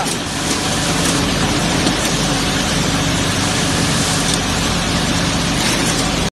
Yeah.